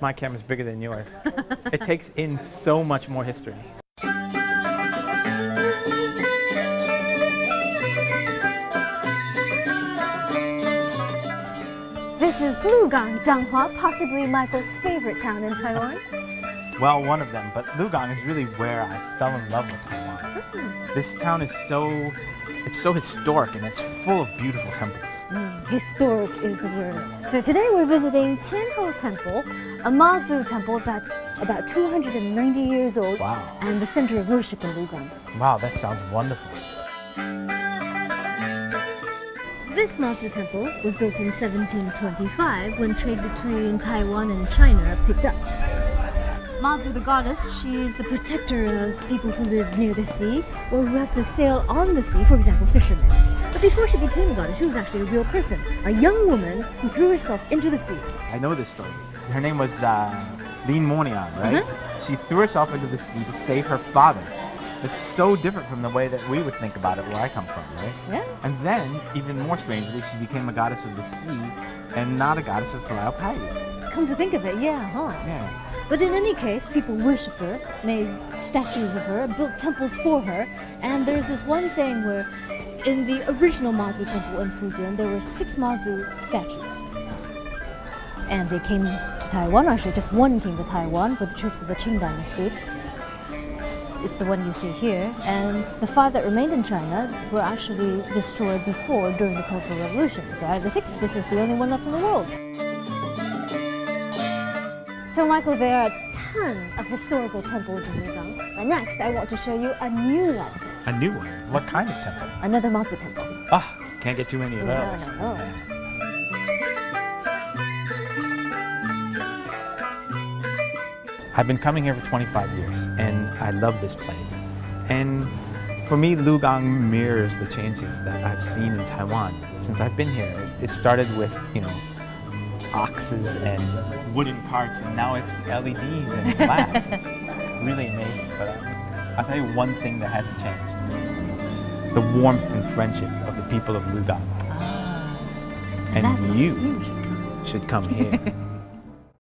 my camera's bigger than yours. it takes in so much more history. This is Lugang, Zhanghua, possibly Michael's favorite town in Taiwan. Well, one of them, but Lugang is really where I fell in love with Taiwan. Hmm. This town is so, it's so historic and it's full of beautiful temples. Mm, historic is the word. So today we're visiting Tianhou Temple, a Mazu temple that's about 290 years old Wow. and the center of worship in Lugang. Wow, that sounds wonderful. This Mazu temple was built in 1725 when trade between Taiwan and China picked up. Mazu, the goddess, she is the protector of people who live near the sea or who have to sail on the sea, for example, fishermen. But before she became a goddess, she was actually a real person, a young woman who threw herself into the sea. I know this story. Her name was uh, Lin Moniang, right? Mhm. She threw herself into the sea to save her father. It's so different from the way that we would think about it where I come from, right? Yeah. And then, even more strangely, she became a goddess of the sea and not a goddess of Pai. Come to think of it, yeah, huh? Yeah. But in any case, people worship her, made statues of her, built temples for her, and there's this one saying where in the original Mazu temple in Fujian, there were six Mazu statues. And they came to Taiwan, actually just one came to Taiwan with the troops of the Qing dynasty. It's the one you see here, and the five that remained in China were actually destroyed before during the Cultural Revolution. So out of the six, this is the only one left in the world. So Michael, there are a ton of historical temples in Lugang. But next, I want to show you a new one, A new one. What kind of temple? another Mazu temple. Ah, can't get too many of No, those. no, no. I've been coming here for 25 years and I love this place. And for me, Lugang mirrors the changes that I've seen in Taiwan since I've been here. It started with, you know, oxes and wooden carts and now it's LEDs and glass. Really amazing. But I- I'll tell you one thing that hasn't changed. The warmth and friendship of the people of Lugang. Ah, And you come. should come here.